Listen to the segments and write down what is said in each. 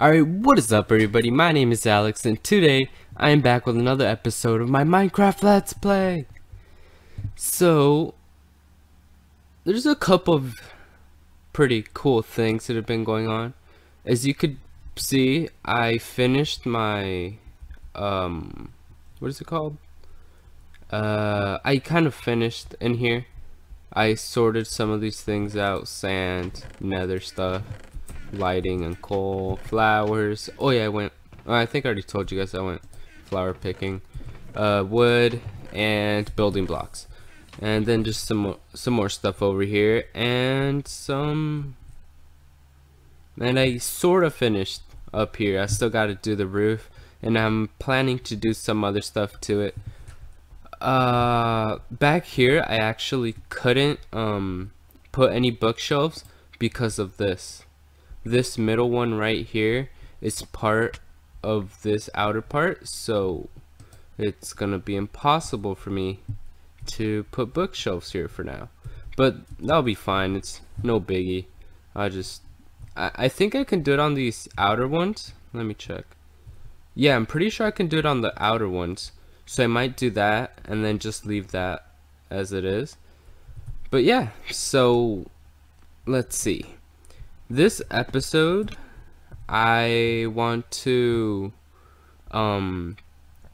Alright, what is up everybody? My name is Alex and today I am back with another episode of my Minecraft Let's Play. So, there's a couple of pretty cool things that have been going on. As you could see, I finished my, um, what is it called? Uh, I kind of finished in here. I sorted some of these things out, sand, nether stuff lighting and coal, flowers. Oh yeah, I went. Oh, I think I already told you guys I went flower picking, uh, wood and building blocks, and then just some some more stuff over here and some. And I sort of finished up here. I still got to do the roof, and I'm planning to do some other stuff to it. Uh, back here, I actually couldn't um put any bookshelves because of this this middle one right here is part of this outer part so it's gonna be impossible for me to put bookshelves here for now. But that'll be fine it's no biggie. I just I, I think I can do it on these outer ones. Let me check. Yeah I'm pretty sure I can do it on the outer ones. So I might do that and then just leave that as it is. But yeah so let's see this episode I want to um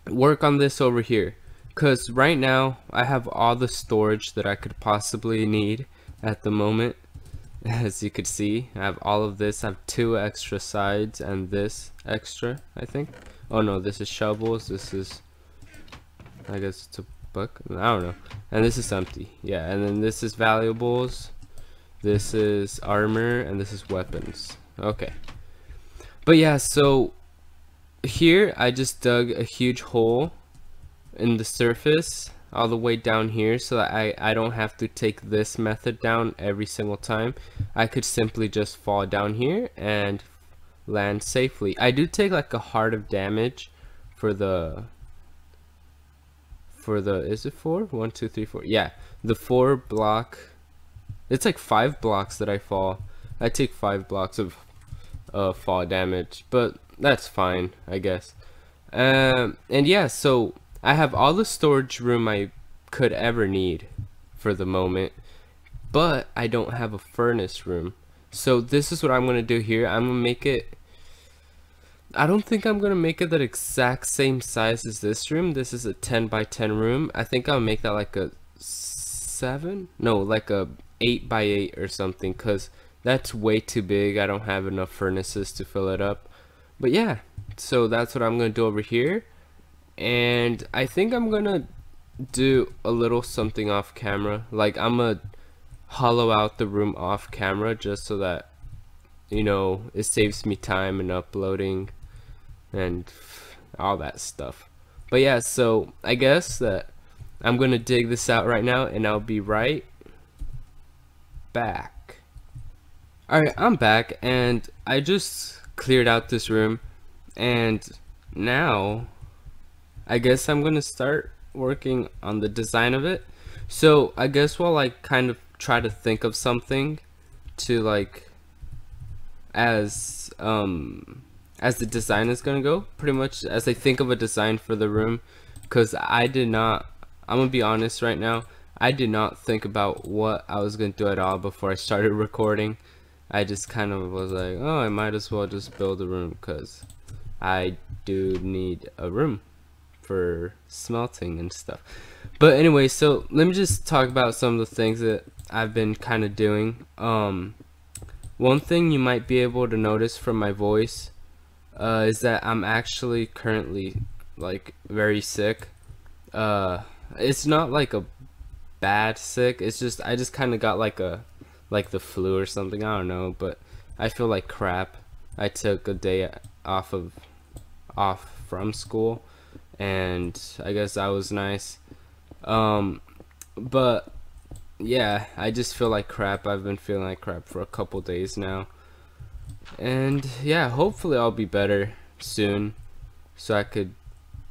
work on this over here. Because right now I have all the storage that I could possibly need at the moment. As you could see I have all of this. I have two extra sides and this extra I think. Oh no this is shovels. This is I guess it's a book. I don't know. And this is empty. Yeah and then this is valuables this is armor and this is weapons. Okay. But yeah, so here I just dug a huge hole in the surface all the way down here so that I, I don't have to take this method down every single time. I could simply just fall down here and land safely. I do take like a heart of damage for the for the is it four? One, two, three, four. Yeah. The four block it's like five blocks that I fall. I take five blocks of uh, fall damage, but that's fine, I guess. Um, and yeah, so I have all the storage room I could ever need for the moment, but I don't have a furnace room. So this is what I'm going to do here. I'm going to make it I don't think I'm gonna make it that exact same size as this room. This is a 10 by 10 room. I think I'll make that like a 7? No, like a 8 by 8 or something because that's way too big. I don't have enough furnaces to fill it up. But yeah, so that's what I'm going to do over here. And I think I'm going to do a little something off camera. Like I'm going to hollow out the room off camera just so that, you know, it saves me time and uploading and all that stuff. But yeah, so I guess that I'm going to dig this out right now and I'll be right back. Alright, I'm back and I just cleared out this room and now I guess I'm gonna start working on the design of it. So I guess while I kind of try to think of something to like as um as the design is gonna go pretty much as I think of a design for the room because I did not I'm gonna be honest right now I did not think about what I was going to do at all before I started recording. I just kind of was like, oh, I might as well just build a room because I do need a room for smelting and stuff. But anyway, so let me just talk about some of the things that I've been kind of doing. Um, one thing you might be able to notice from my voice uh, is that I'm actually currently like very sick. Uh, it's not like a bad sick. It's just I just kind of got like a like the flu or something. I don't know, but I feel like crap. I took a day off of off from school, and I guess that was nice. Um, but yeah, I just feel like crap. I've been feeling like crap for a couple days now. And yeah, hopefully I'll be better soon so I could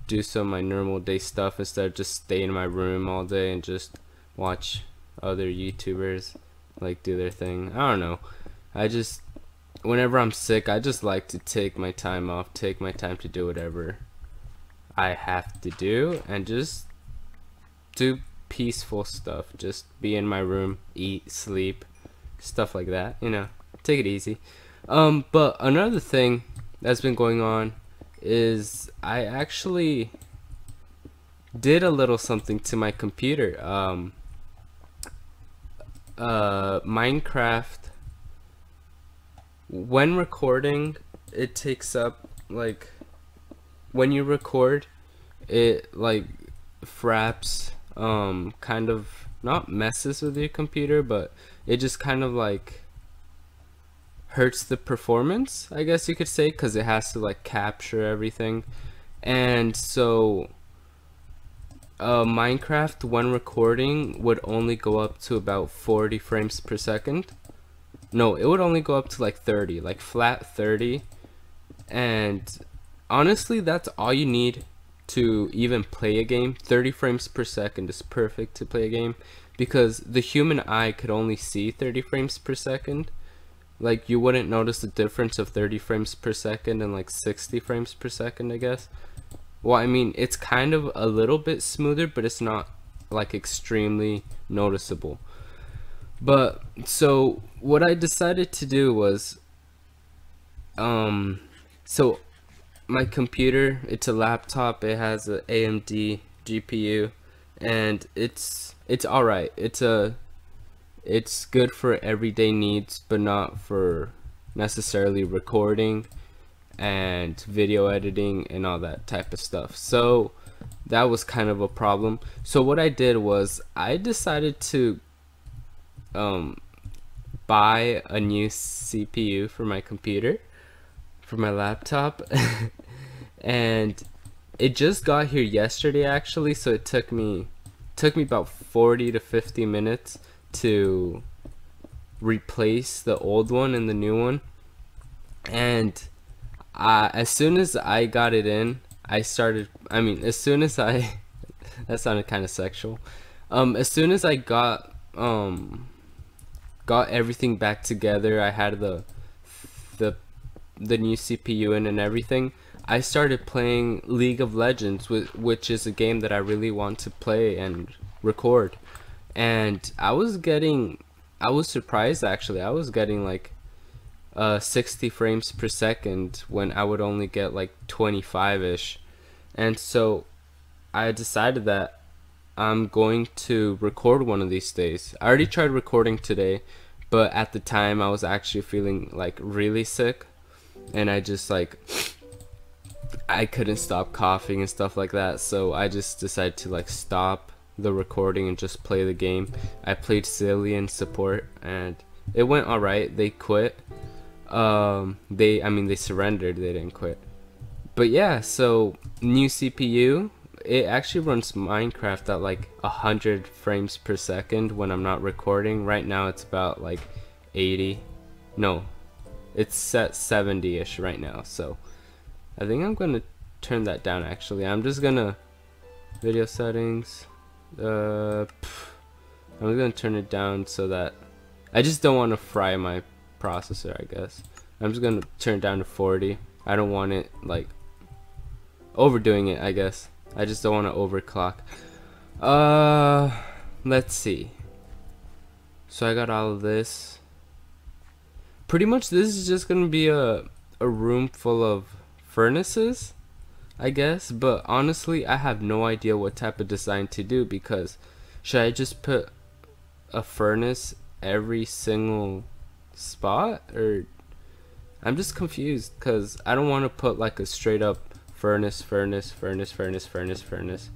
do some of my normal day stuff instead of just stay in my room all day and just watch other YouTubers like do their thing. I don't know. I just whenever I'm sick, I just like to take my time off, take my time to do whatever I have to do, and just do peaceful stuff. Just be in my room, eat, sleep, stuff like that. You know, take it easy. Um, but another thing that's been going on is I actually did a little something to my computer. Um, uh, Minecraft. When recording, it takes up like when you record, it like fraps um kind of not messes with your computer, but it just kind of like hurts the performance, I guess you could say, because it has to like capture everything. And so uh, Minecraft when recording would only go up to about 40 frames per second. No, it would only go up to like 30, like flat 30. And honestly, that's all you need to even play a game. 30 frames per second is perfect to play a game because the human eye could only see 30 frames per second. Like you wouldn't notice the difference of 30 frames per second and like 60 frames per second, I guess. Well, I mean, it's kind of a little bit smoother, but it's not like extremely noticeable. But so what I decided to do was um so my computer, it's a laptop, it has an AMD GPU and it's it's all right. It's a it's good for everyday needs, but not for necessarily recording and video editing and all that type of stuff. So that was kind of a problem. So what I did was I decided to um, buy a new CPU for my computer, for my laptop, and it just got here yesterday actually. So it took me took me about 40 to 50 minutes to replace the old one and the new one, and uh, as soon as I got it in, I started. I mean, as soon as I, that sounded kind of sexual. Um, as soon as I got um, got everything back together, I had the, the, the new CPU in and everything. I started playing League of Legends, which is a game that I really want to play and record. And I was getting, I was surprised actually. I was getting like uh, 60 frames per second when I would only get like 25 ish. And so I decided that I'm going to record one of these days. I already tried recording today, but at the time I was actually feeling like really sick and I just like I couldn't stop coughing and stuff like that. So I just decided to like stop the recording and just play the game. I played Zilean support and it went alright. They quit um, they I mean they surrendered, they didn't quit. But yeah, so new CPU, it actually runs Minecraft at like a hundred frames per second when I'm not recording. Right now it's about like 80. No, it's set 70ish right now. So I think I'm gonna turn that down. Actually, I'm just gonna video settings. Uh, I'm gonna turn it down so that I just don't want to fry my processor, I guess. I'm just gonna turn it down to 40. I don't want it like overdoing it, I guess. I just don't want to overclock. Uh, let's see. So I got all of this. Pretty much this is just gonna be a a room full of furnaces, I guess. But honestly, I have no idea what type of design to do because should I just put a furnace every single spot or I'm just confused because I don't want to put like a straight up furnace, furnace, furnace, furnace, furnace, furnace,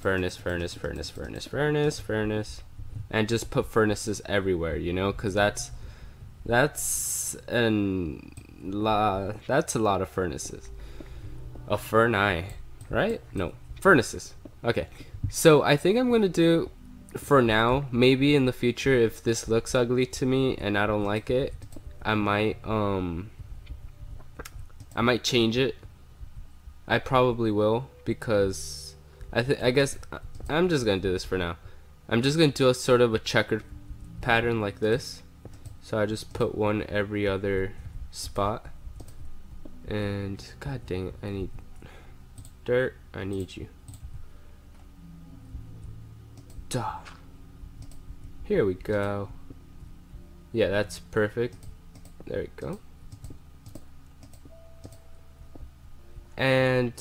furnace, furnace, furnace, furnace, furnace, furnace, and just put furnaces everywhere, you know, because that's that's an la that's a lot of furnaces. A furnace, right? No, furnaces. Okay, so I think I'm gonna do for now, maybe in the future if this looks ugly to me and I don't like it, I might um I might change it. I probably will because I think I guess I'm just to do this for now. I'm just to do a sort of a checkered pattern like this. So I just put one every other spot. And god dang it, I need dirt, I need you. Duh. Here we go. Yeah, that's perfect. There we go. And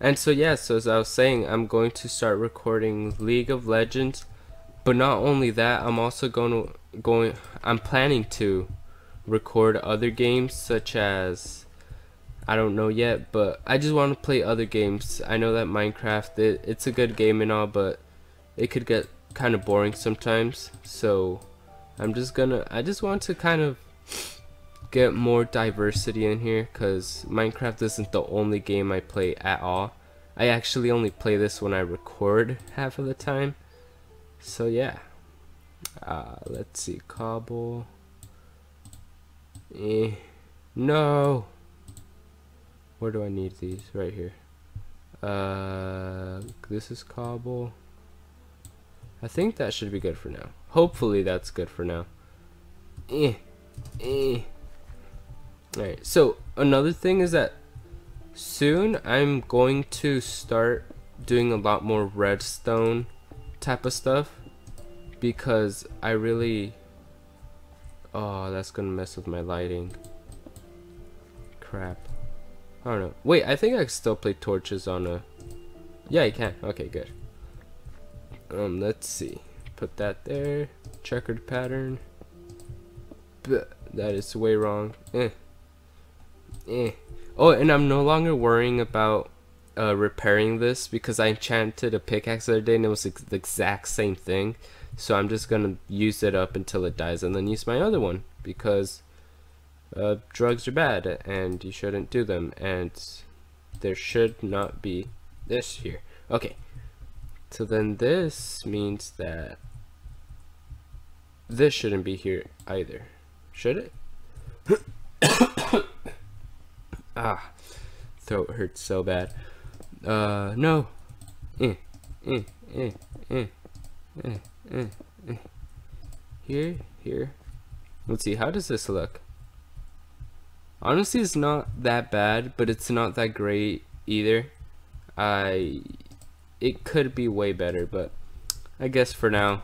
and so yeah, so as I was saying, I'm going to start recording League of Legends. But not only that, I'm also going to going I'm planning to record other games such as I don't know yet, but I just want to play other games. I know that Minecraft it, it's a good game and all, but it could get kind of boring sometimes. So I'm just gonna I just want to kind of get more diversity in here because Minecraft isn't the only game I play at all. I actually only play this when I record half of the time. So yeah. Uh, let's see, cobble. Eh. No. Where do I need these? Right here. Uh, this is cobble. I think that should be good for now. Hopefully that's good for now. Eh. Eh. Alright, so another thing is that soon I'm going to start doing a lot more redstone type of stuff because I really oh that's gonna mess with my lighting crap I don't know wait I think I can still play torches on a yeah you can okay good um let's see put that there checkered pattern but that is way wrong eh eh. Oh, and I'm no longer worrying about uh, repairing this because I enchanted a pickaxe the other day and it was ex the exact same thing. So I'm just gonna use it up until it dies and then use my other one because uh, drugs are bad and you shouldn't do them and there should not be this here. Okay, so then this means that this shouldn't be here either. Should it? Ah, throat hurts so bad. Uh, no. Eh, eh, eh, eh, eh, eh, eh. Here, here. Let's see, how does this look? Honestly, it's not that bad, but it's not that great either. I, it could be way better, but I guess for now,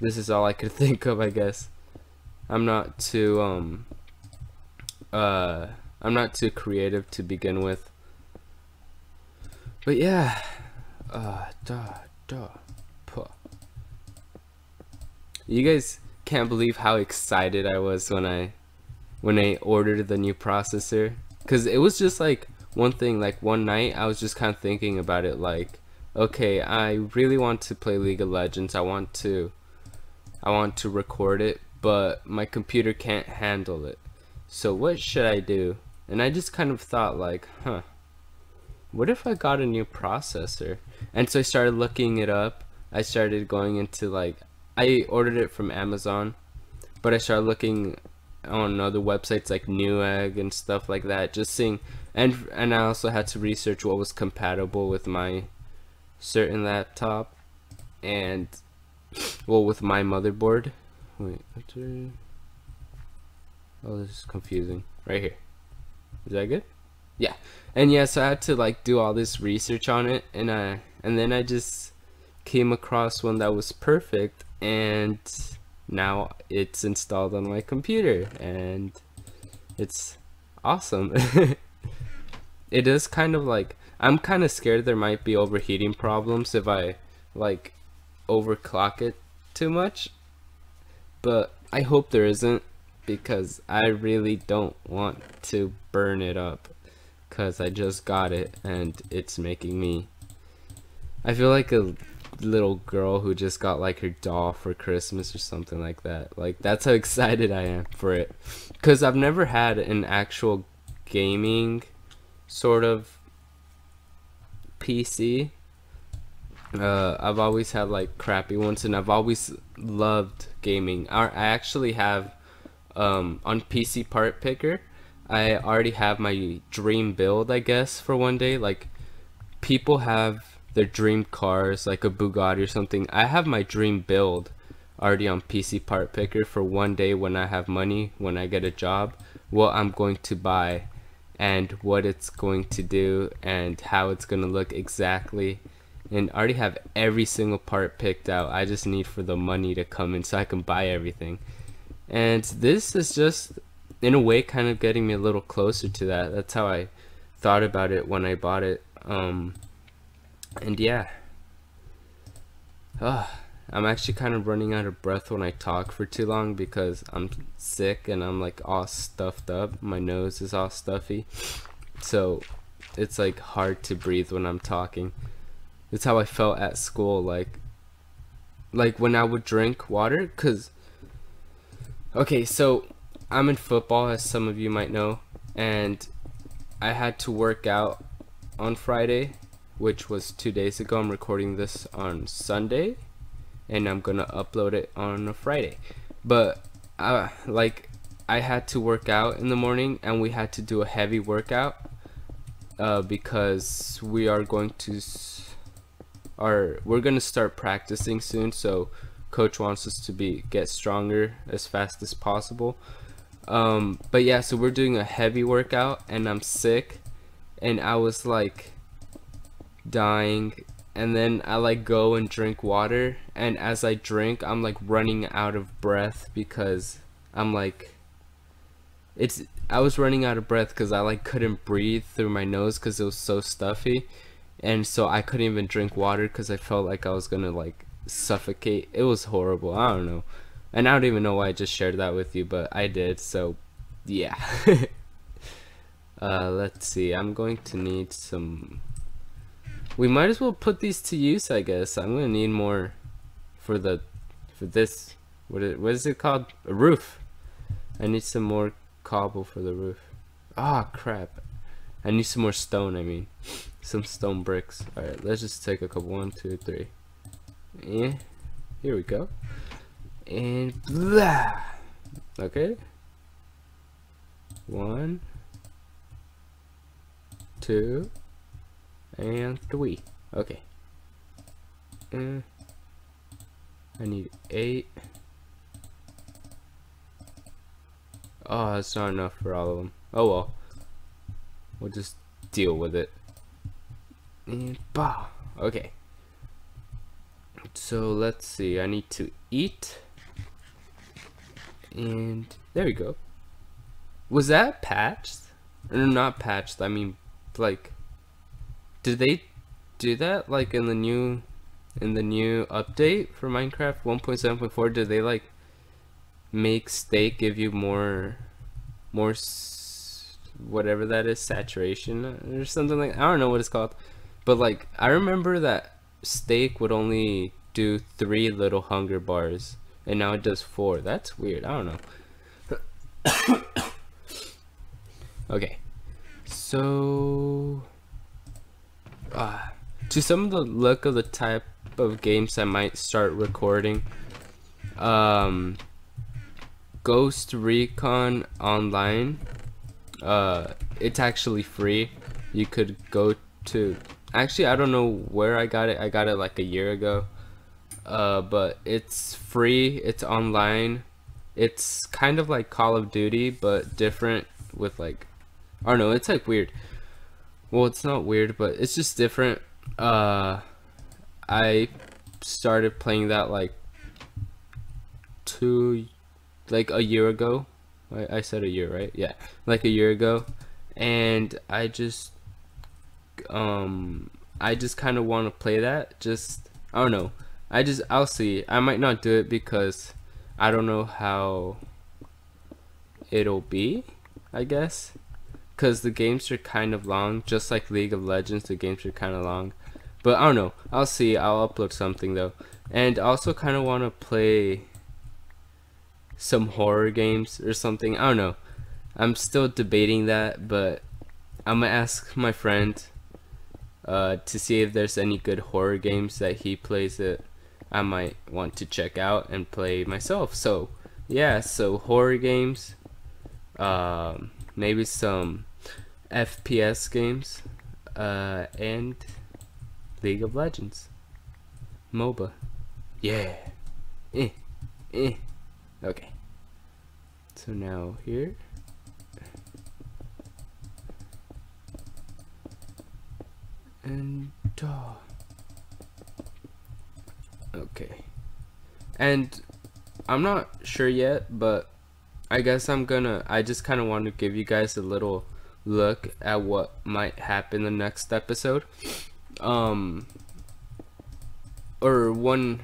this is all I could think of, I guess. I'm not too, um, uh, I'm not too creative to begin with. But yeah. Uh, da, da, puh. You guys can't believe how excited I was when I when I ordered the new processor cuz it was just like one thing like one night I was just kind of thinking about it like okay, I really want to play League of Legends. I want to I want to record it, but my computer can't handle it. So what should I do? And I just kind of thought like, huh, what if I got a new processor? And so I started looking it up. I started going into like, I ordered it from Amazon, but I started looking on other websites like Newegg and stuff like that, just seeing, and and I also had to research what was compatible with my certain laptop, and well with my motherboard. Wait, oh this is confusing. Right here. Is that good? Yeah. And yeah, so I had to like do all this research on it and I and then I just came across one that was perfect and now it's installed on my computer and it's awesome. it is kind of like I'm kind of scared there might be overheating problems if I like overclock it too much. But I hope there isn't because I really don't want to burn it up because I just got it and it's making me I feel like a little girl who just got like her doll for Christmas or something like that. Like that's how excited I am for it. Because I've never had an actual gaming sort of PC uh, I've always had like crappy ones and I've always loved gaming I, I actually have um, on PC Part Picker, I already have my dream build, I guess, for one day. Like, people have their dream cars, like a Bugatti or something. I have my dream build already on PC Part Picker for one day when I have money, when I get a job, what I'm going to buy and what it's going to do and how it's going to look exactly. And I already have every single part picked out. I just need for the money to come in so I can buy everything. And this is just, in a way, kind of getting me a little closer to that. That's how I thought about it when I bought it. Um, and yeah. Ugh. I'm actually kind of running out of breath when I talk for too long because I'm sick and I'm like all stuffed up. My nose is all stuffy. So it's like hard to breathe when I'm talking. It's how I felt at school like like when I would drink water cuz Okay, so I'm in football as some of you might know and I had to work out on Friday, which was 2 days ago. I'm recording this on Sunday and I'm gonna upload it on a Friday. But uh, like I had to work out in the morning and we had to do a heavy workout uh, because we are going to are we're gonna start practicing soon. So coach wants us to be get stronger as fast as possible. Um, but yeah, so we're doing a heavy workout and I'm sick and I was like dying and then I like go and drink water and as I drink I'm like running out of breath because I'm like it's I was running out of breath because I like couldn't breathe through my nose because it was so stuffy and so I couldn't even drink water because I felt like I was gonna like suffocate. It was horrible. I don't know. And I don't even know why I just shared that with you but I did so yeah. Uh, let's see. I'm going to need some we might as well put these to use, I guess. I'm gonna need more for the for this. What is, what is it called? A roof. I need some more cobble for the roof. Ah, oh, crap. I need some more stone, I mean. Some stone bricks. Alright, let's just take a couple. One, two, three. Yeah. Here we go. And blah. Okay. One. Two and three. Okay. Uh, I need eight. Oh, that's not enough for all of them. Oh well. We'll just deal with it. And bah. Okay. So let's see. I need to eat. And there we go. Was that patched? Or not patched. I mean, like did they do that like in the new in the new update for Minecraft? 1.7.4 did they like make steak give you more more whatever that is saturation or something like I don't know what it's called. But like I remember that steak would only do three little hunger bars and now it does four. That's weird. I don't know. Okay. So uh, to some of the look of the type of games I might start recording. Um, Ghost Recon Online. Uh, it's actually free. You could go to. Actually, I don't know where I got it. I got it like a year ago. Uh, but it's free. It's online. It's kind of like Call of Duty, but different with like. I don't know. It's like weird well it's not weird but it's just different. Uh i started playing that like two like a year ago. I, I said a year right? Yeah like a year ago. And i just um i just kind of want to play that. Just i don't know. I just i'll see. I might not do it because i don't know how it'll be i guess because the games are kind of long, just like League of Legends, the games are kind of long. But I don't know. I'll see. I'll upload something though, and also kind of want to play some horror games or something. I don't know. I'm still debating that, but I'm gonna ask my friend uh, to see if there's any good horror games that he plays that I might want to check out and play myself. So yeah, so horror games, um, maybe some FPS games, uh, and League of Legends. MOBA. Yeah. Eh. Eh. Okay. So now here. And uh, okay. And I'm not sure yet, but I guess I'm gonna I just kind of want to give you guys a little look at what might happen the next episode. Um or one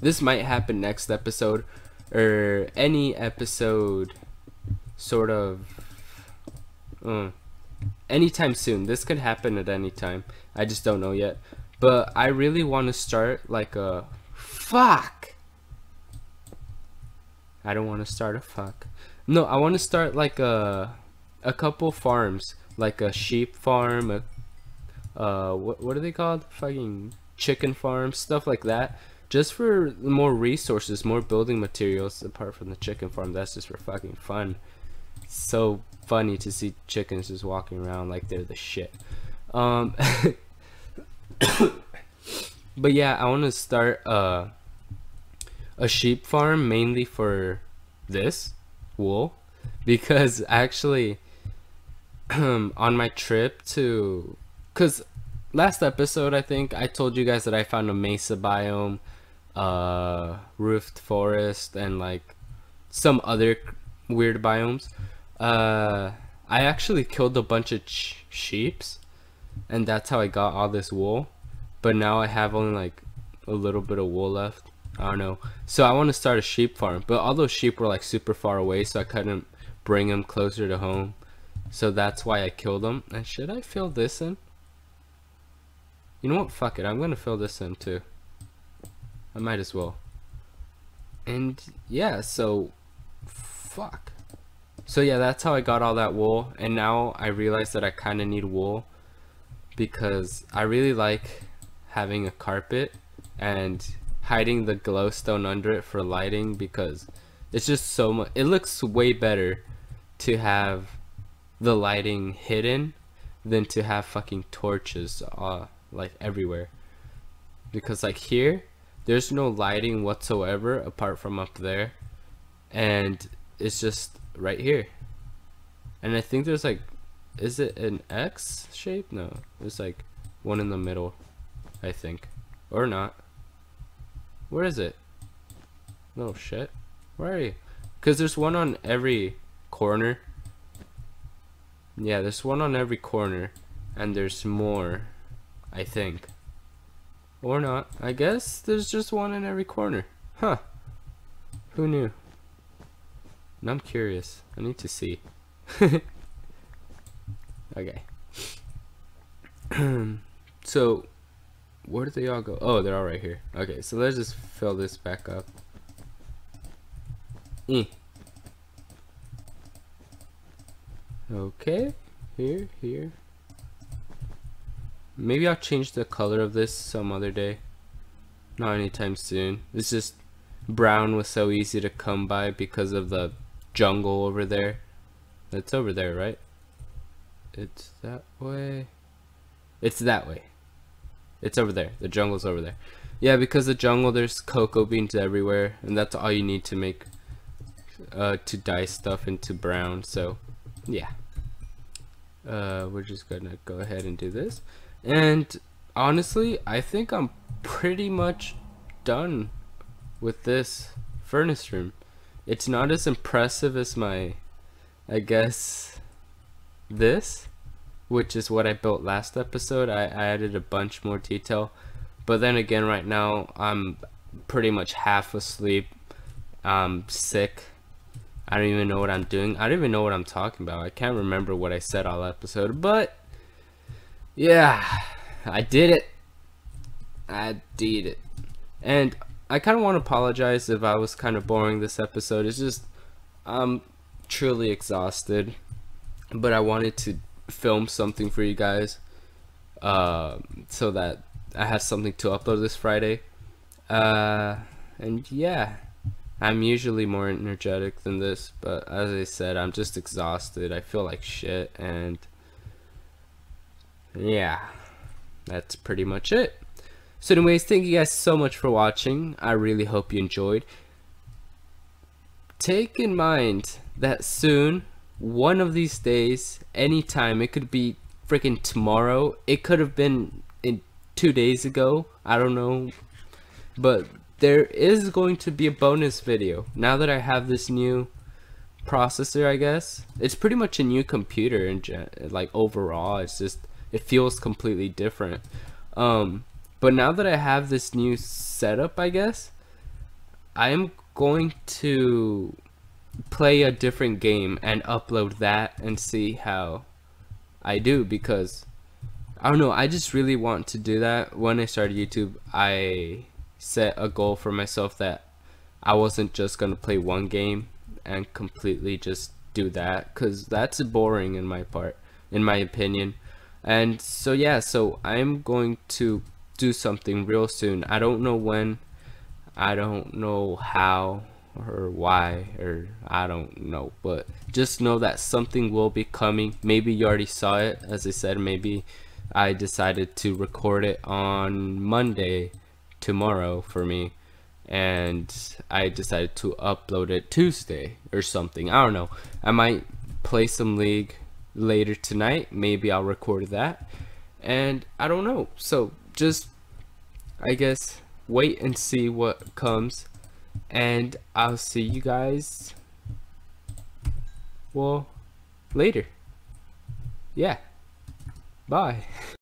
this might happen next episode or any episode sort of uh, anytime soon. This could happen at any time. I just don't know yet. But i really want to start like a fuck! I don't want to start a fuck. No i want to start like a a couple farms like a sheep farm a uh what, what are they called fucking chicken farms stuff like that just for more resources, more building materials apart from the chicken farm. That's just for fucking fun. so funny to see chickens just walking around like they're the shit. Um, but yeah, I want to start uh, a sheep farm mainly for this wool because actually on my trip to because last episode I think I told you guys that I found a mesa biome uh, roofed forest and like some other weird biomes. Uh, I actually killed a bunch of ch sheeps, and that's how I got all this wool. But now I have only like a little bit of wool left. I don't know. So I want to start a sheep farm, but all those sheep were like super far away, so I couldn't bring them closer to home. So that's why I killed them. And should I fill this in? You know what? Fuck it. I'm gonna fill this in too. I might as well. And yeah, so fuck. So yeah, that's how I got all that wool. And now I realize that I kind of need wool because I really like having a carpet and hiding the glowstone under it for lighting because it's just so much it looks way better to have the lighting hidden than to have fucking torches uh like everywhere. Because like here there's no lighting whatsoever apart from up there. And it's just right here. And I think there's like is it an X shape? No. There's like one in the middle I think. Or not. Where is it? No shit. Where are you? Because there's one on every corner yeah there's one on every corner and there's more I think or not. I guess there's just one in every corner. Huh. Who knew? And I'm curious. I need to see. okay. so, where did they all go? Oh, they're all right here. Okay, so let's just fill this back up. Eh. Okay. Here, here, Maybe I'll change the color of this some other day. Not anytime soon. It's just brown was so easy to come by because of the jungle over there. It's over there, right? It's that way. It's that way. It's over there. The jungle's over there. Yeah, because the jungle, there's cocoa beans everywhere, and that's all you need to make, uh, to dye stuff into brown. So, yeah. Uh, we're just gonna go ahead and do this. And honestly, I think I'm pretty much done with this furnace room. It's not as impressive as my, I guess, this, which is what I built last episode. I, I added a bunch more detail. But then again, right now, I'm pretty much half asleep. I'm sick. I don't even know what I'm doing. I don't even know what I'm talking about. I can't remember what I said all episode, but yeah, I did it. I did it. And I kind of want to apologize if I was kind of boring this episode. It's just, I'm truly exhausted. But I wanted to film something for you guys. Uh, so that I have something to upload this Friday. Uh, and yeah, I'm usually more energetic than this. But as I said, I'm just exhausted. I feel like shit. And yeah, that's pretty much it. So anyways, thank you guys so much for watching. I really hope you enjoyed. take in mind that soon, one of these days, anytime, it could be freaking tomorrow, it could have been in two days ago, I don't know, but there is going to be a bonus video now that I have this new processor I guess. It's pretty much a new computer and like overall it's just it feels completely different. Um but now that I have this new setup I guess I'm going to play a different game and upload that and see how I do because I don't know I just really want to do that. When I started YouTube I set a goal for myself that I wasn't just gonna play one game and completely just do that because that's boring in my part in my opinion. And so yeah so I'm going to do something real soon. I don't know when I don't know how or why or I don't know but just know that something will be coming. Maybe you already saw it. As I said maybe I decided to record it on Monday tomorrow for me and I decided to upload it Tuesday or something. I don't know. I might play some League later tonight. Maybe I'll record that. And I don't know. So just, I guess, wait and see what comes. And I'll see you guys, well, later. Yeah. Bye.